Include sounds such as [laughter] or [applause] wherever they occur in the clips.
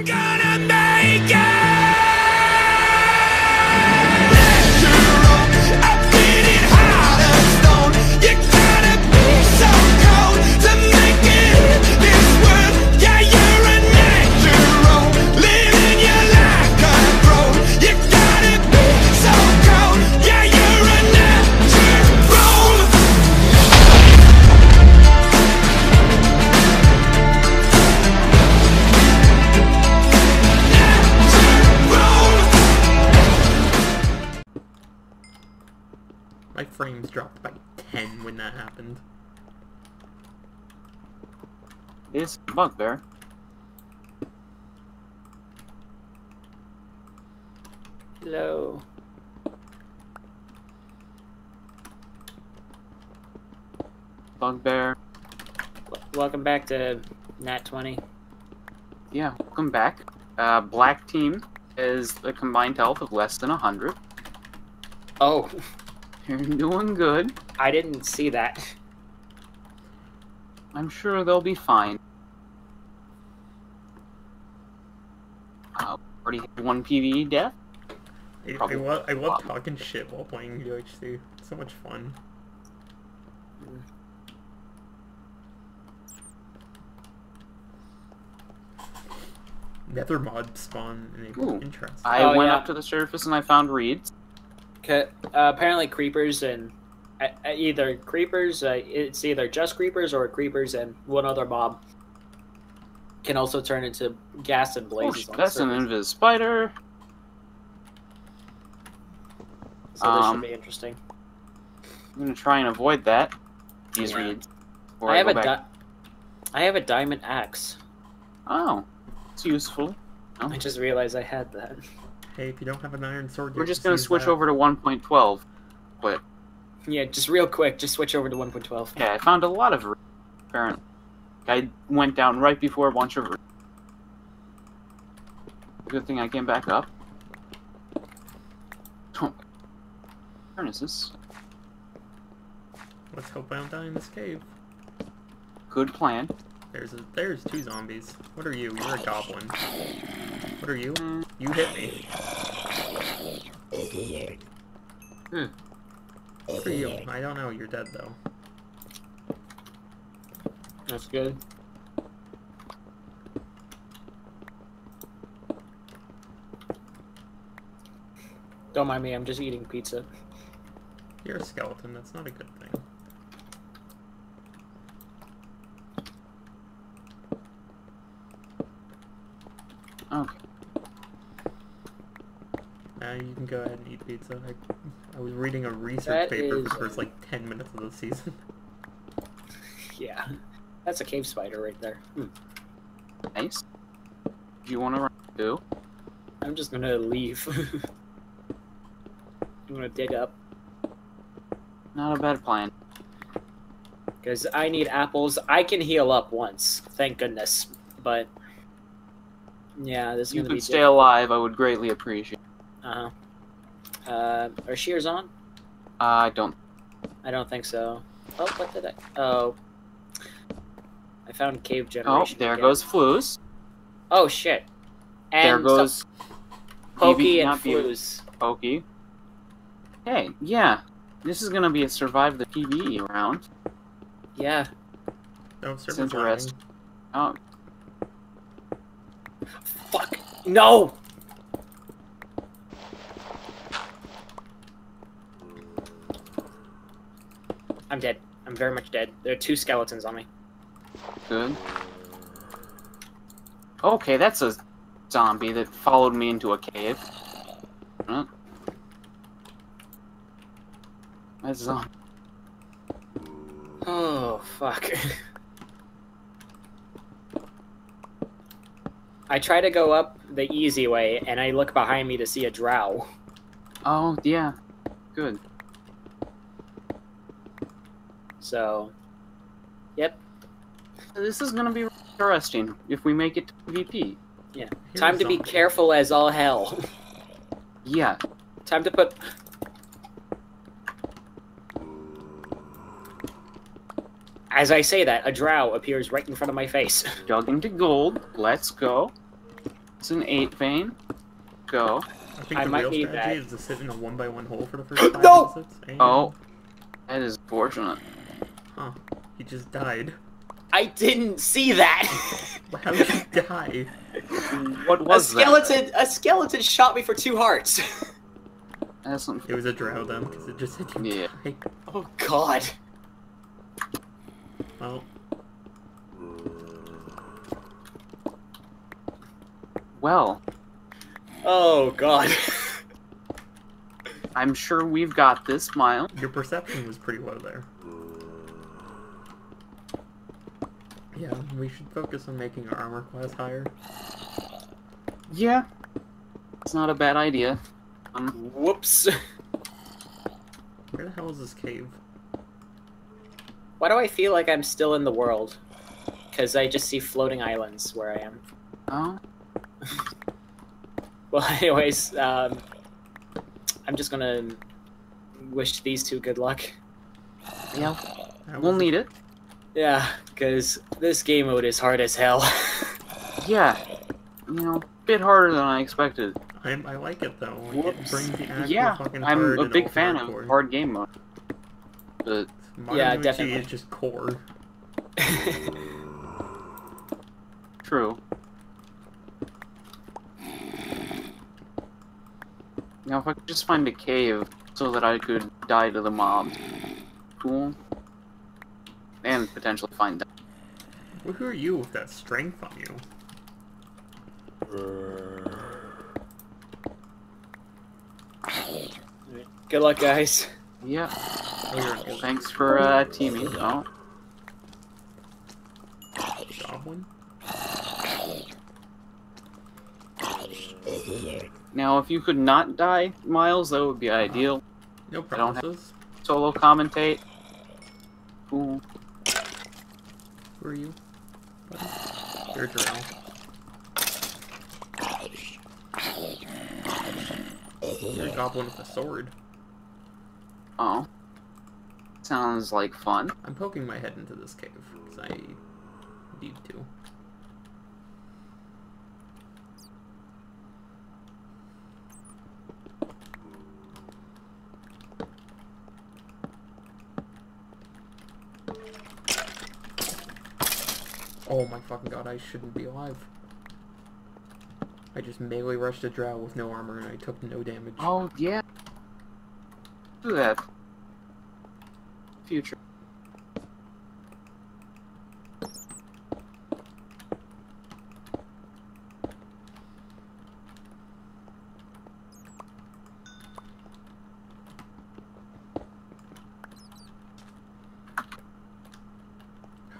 I'm gonna make it. It's Bugbear. Hello. Bugbear. W- welcome back to Nat 20. Yeah, welcome back. Uh, Black Team is a combined health of less than 100. Oh, [laughs] You're doing good. I didn't see that. I'm sure they'll be fine. Uh, already had one PvE death. I, I, Probably love, I love fun. talking shit while playing UHC. It's so much fun. Nether mod spawn enabled. Ooh. Interesting. I Oh, went yeah. up to the surface and I found reeds. Ca- Uh, apparently, creepers and uh, uh, either creepers, uh, it's either just creepers or creepers and one other mob can also turn into gas and Oh, blazes. on the that's an surface. invis spider. So this um, should be interesting. I'm gonna try and avoid that. These Yeah. reeds. before I have a back. di- I have a diamond axe. Oh, it's useful. I just realized I had that. Hey, if you don't have an iron sword, We're just gonna use switch that. over to 1.12. But Yeah, just real quick, just switch over to 1.12. yeah, I found a lot of reeds. Apparently, I went down right before a bunch of. Good thing I came back up. Furnaces. Let's hope I don't die in this cave. Good plan. There's a, there's two zombies. What are you? You're a goblin. What are you? You hit me. Hmm. What are you? I don't know. You're dead though. That's good. Don't mind me, I'm just eating pizza. You're a skeleton. That's not a good thing. Okay. Now you can go ahead and eat pizza. I, I was reading a research That paper is, for the first uh, like 10 minutes of the season. [laughs] That's a cave spider right there. Hmm. Nice. Do you want to run too? I'm just gonna leave. [laughs] I'm gonna dig up. Not a bad plan. Because I need apples. I can heal up once, thank goodness. But yeah, this is you gonna be could stay alive, I would greatly appreciate. Uh huh. Uh, are shears on? I don't. I don't think so. Oh, what did I? Oh, I found cave Oh, there again. goes Flues. Oh shit. And there goes Pokey and not Flues. Pokey. Hey, yeah. This is gonna be a survive the PvE round. Yeah. No, server's interesting. Oh, Fuck. No. I'm dead. I'm very much dead. There are two skeletons on me. Good. Okay, that's a zombie that followed me into a cave. Huh? That's a zombie. Oh fuck. I try to go up the easy way, and I look behind me to see a drow. Oh, yeah. Good. So, yep. This is gonna be interesting if we make it to PvP. Yeah. Here's Time to be zombie. careful as all hell. Yeah. Time to put. As I say that, a drow appears right in front of my face. [laughs] Dug into gold. Let's go. It's an eight vein. Go. I think I the might real need strategy that. is to sit in a one by one hole for the first [laughs] five No! and- Oh, that is fortunate. Huh. He just died. I didn't see that. How did he die? What a was that? skeleton. A skeleton shot me for two hearts. [laughs] That's not- It was a drow then, because it just hit you Yeah. died. oh God. Well, Well, Oh God. I'm sure we've got this, Miles. your perception was pretty low there. Yeah, we should focus on making our armor class higher. Yeah. It's not a bad idea. Um, Whoops. Where the hell is this cave? Why do I feel like I'm still in the world? Because I just see floating islands where I am. oh, [laughs] Well, anyways, um, I'm just gonna wish these two good luck. yeah. We'll was- need it. Yeah, because this game mode is hard as hell. [laughs] Yeah. You know, a bit harder than I expected. I'm, I like it though. Like, it brings the Yeah, fucking I'm hard a big fan hardcore. of hard game mode. But Modern Yeah, MMORPG definitely. is just core. [laughs] true. Now, if I could just find a cave so that I could die to the mob. Cool. And potentially find them. Well, who are you with that strength on you? good luck, guys. Yeah. Oh, you're an old Thanks for uh, teaming. Oh, goblin? now if you could not die, Miles, that would be ideal. No I don't have- promises. Solo commentate. Cool. Who are you? You're drow. You're a goblin with a sword. Oh. Sounds like fun. I'm poking my head into this cave because I need to. Oh my fucking god, I shouldn't be alive. I just melee rushed a drow with no armor and I took no damage. Oh, yeah. Do that. Future.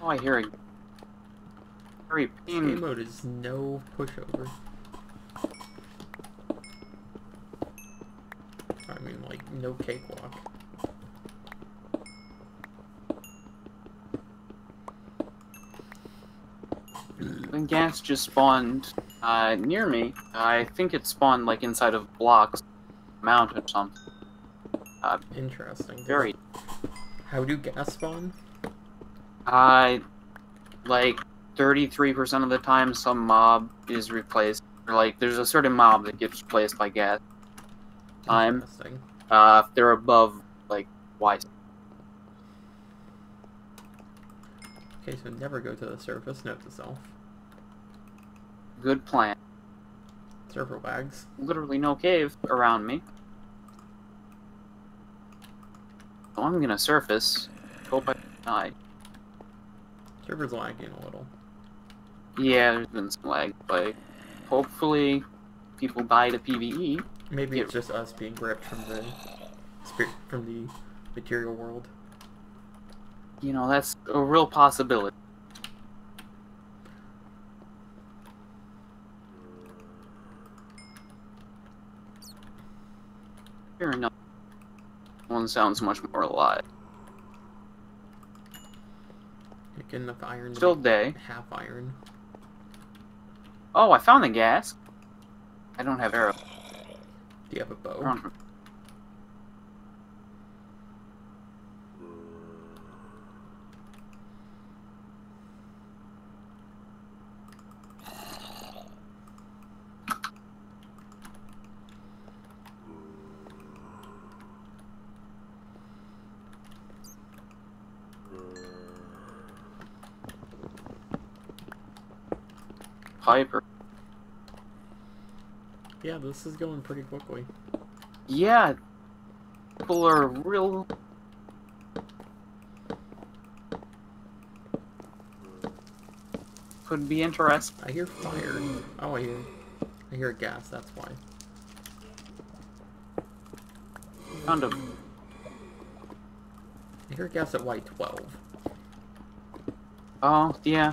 Oh, I hear a very Game mode is no pushover. I mean, like, no cakewalk. The ghast just spawned uh, near me. I think it spawned like inside of blocks, mount or something. Interesting. Very. How do ghast spawn? Uh, like 33% of the time, some mob is replaced. Or like, there's a certain mob that gets replaced by ghast. Time. Uh, if they're above like twice. Okay, so never go to the surface, note to self. Good plan. Server wags. Literally no cave around me. So I'm gonna surface. Hope I die. Server's lagging a little. Yeah, there's been some lag, but hopefully people buy to PvE. Maybe it's just us being ripped from the spirit from the material world. You know, that's a real possibility. Fair enough. One sounds much more alive. You get enough iron Still day. half iron. Oh, I found the ghast. I don't have arrows. Do you have a bow? Around- pipe or Yeah, this is going pretty quickly. yeah. People are real. Could be interesting. I hear fire. Oh, I hear. I hear ghast. That's why. Kind of. I hear ghast at Y12. Oh yeah.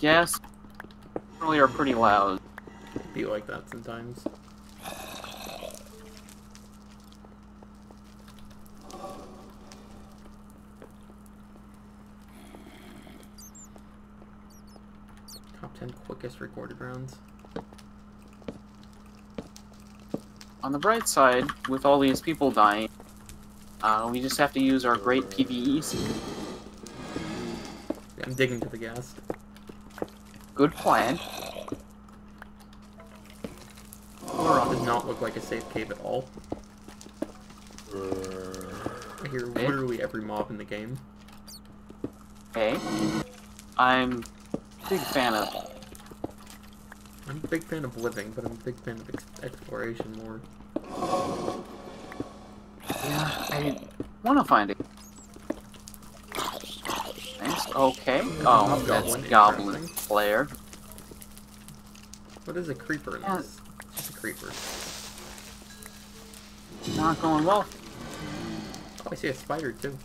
Yes. Really are pretty loud. Be like that sometimes. Top ten quickest recorded rounds. On the bright side, with all these people dying, uh, we just have to use our great PVEs. I'm digging to the ghast. Good plan. Does not look like a safe cave at all. I hear Eh? literally every mob in the game. Okay. I'm a big fan of. I'm a big fan of living, but I'm a big fan of ex exploration more. Yeah, I want to find it. Nice. Okay. Oh, that's Goblin, Goblin interesting. Slayer. What is a creeper in Yeah. this? It's a creeper. Not going well. Oh, I see a spider too.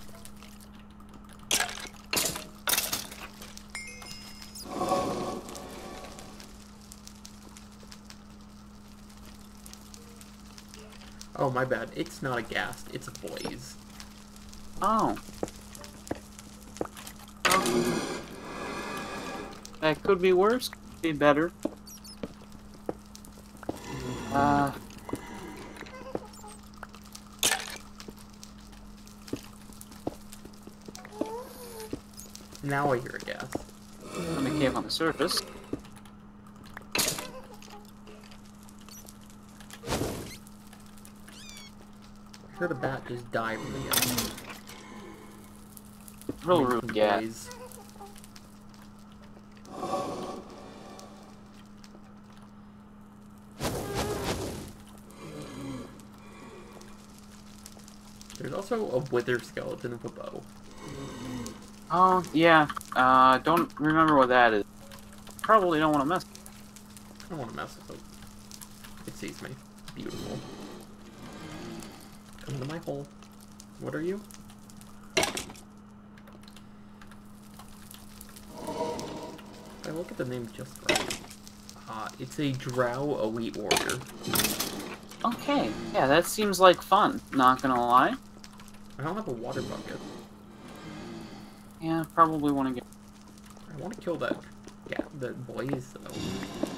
Oh, my bad. It's not a ghast, it's a blaze. Oh. That could be worse. Could be better. Uh. Now I hear a. On the cave on the surface. I heard a bat just die from the ghast. Real rude ghast. Also a wither skeleton of a bow. Oh, yeah. Uh, don't remember what that is. Probably don't want to mess. I don't want to mess with it. It sees me. Beautiful. Come into my hole. What are you? I look at the name just right. Uh, it's a Drow Elite Warrior. Okay. Yeah, that seems like fun. Not gonna lie. I don't have a water bucket. Yeah, probably want to get. I want to kill that. Yeah, the blaze though.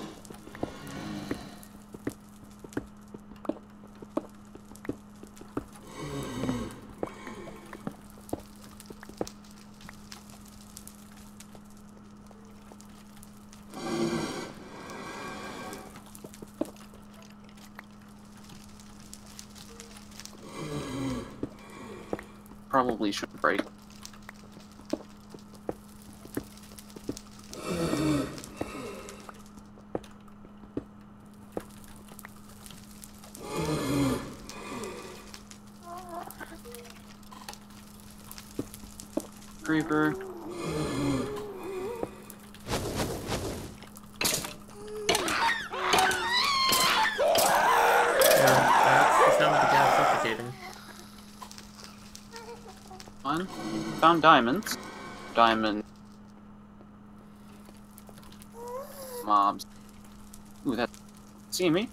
Break. Creeper. Yeah, that's the sound of the ghast suffocating. Fun. Found diamonds. Diamond. Mobs. Ooh, that. See me?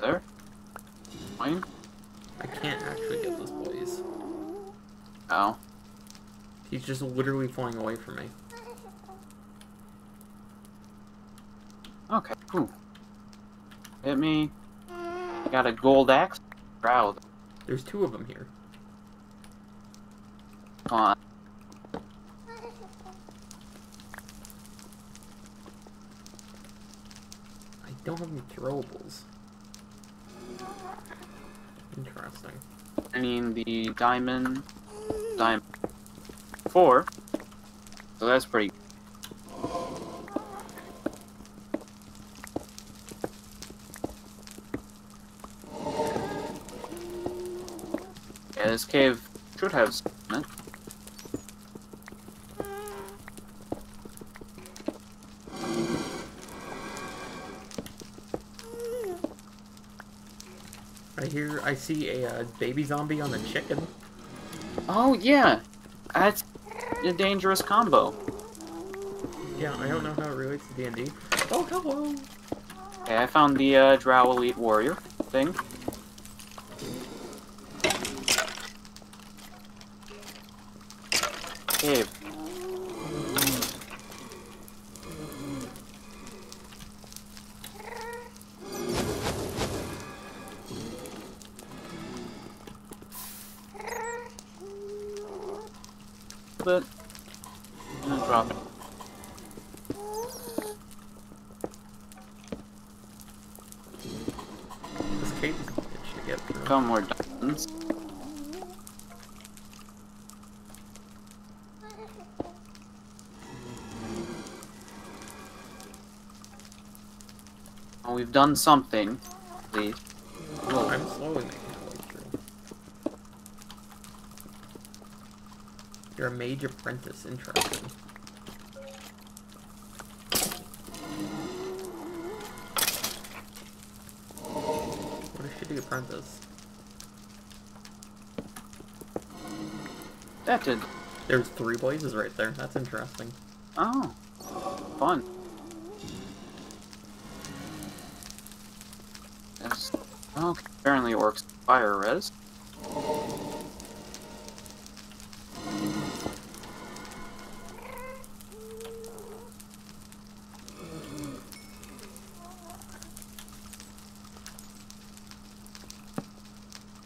There? Fine. I can't actually get those boys. Ow. He's just literally flying away from me. Okay, cool. Hit me. Got a gold axe. Proud. There's two of them here. Come on. I don't have any throwables. Interesting. I mean, the diamond. Diamond. four. So that's pretty. Yeah, this cave should have some in it. I hear, I see a uh, baby zombie on a chicken. Oh yeah, that's a dangerous combo. Yeah, I don't know how it relates to D&D. Oh, hello! Okay, I found the uh, Drow Elite Warrior thing. Hey, Well, we've done something, Please. Oh, I'm slowly making my way through. You're a mage apprentice, interesting. What a shitty apprentice. That did. There's three blazes right there. That's interesting. Oh, fun. Okay. Apparently, it works. Fire res.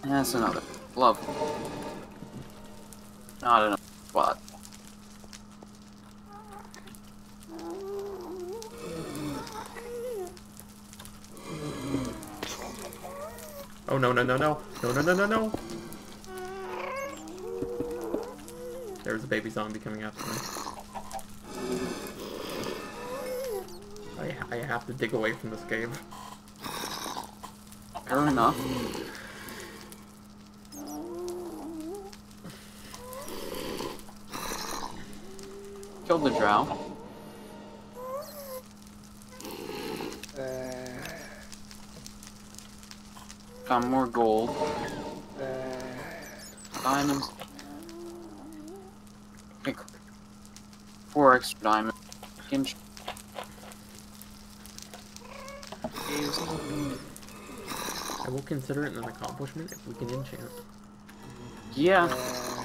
That's another. Love. Not enough no, no, no. No, no, no, no, no. There's a baby zombie coming after me. I, I have to dig away from this game. Fair enough. Killed the drow. Got more gold. Diamonds. Pick four extra diamonds. I will consider it an accomplishment if we can enchant. Yeah.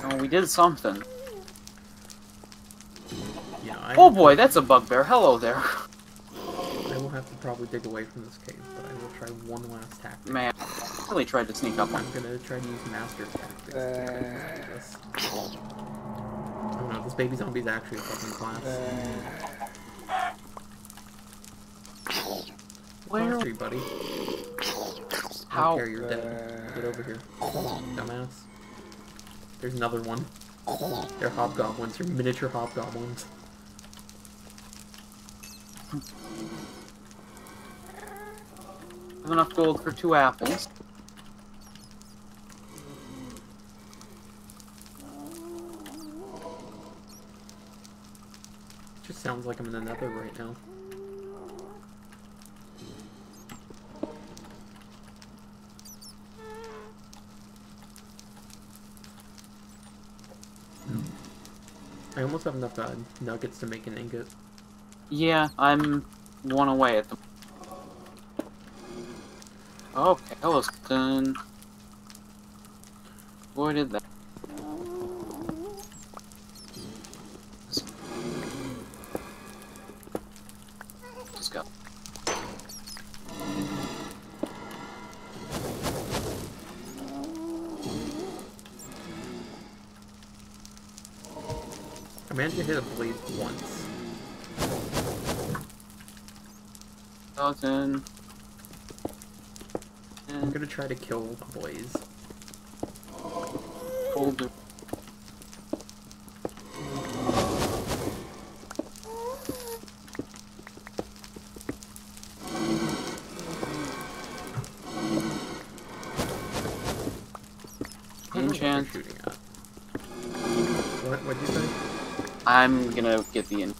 Oh, we did something. Yeah, I, Oh boy, that's a bugbear. Hello there. I will have to probably dig away from this cave, but I will try one last tactic. Man, I really tried to sneak up on I'm gonna try to use master tactics to try to defeat this. Oh no, this baby zombie is actually a fucking class. Uh, Where? Forestry, buddy. How? Okay, you're dead. Get over here. Dumbass. There's another one. They're hobgoblins. They're miniature hobgoblins. have enough gold for two apples. Just sounds like I'm in the nether right now. I almost have enough uh, nuggets to make an ingot. Yeah, I'm one away at the. Okay, hello, Skeleton. Boy, did that. Managed to hit a blaze once. Skeleton. I'm gonna try to kill a blaze. hold gonna get the in.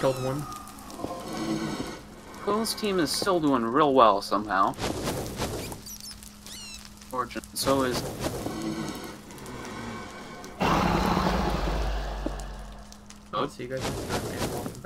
Killed one. Quill's team is still doing real well somehow. So is Oh, so you guys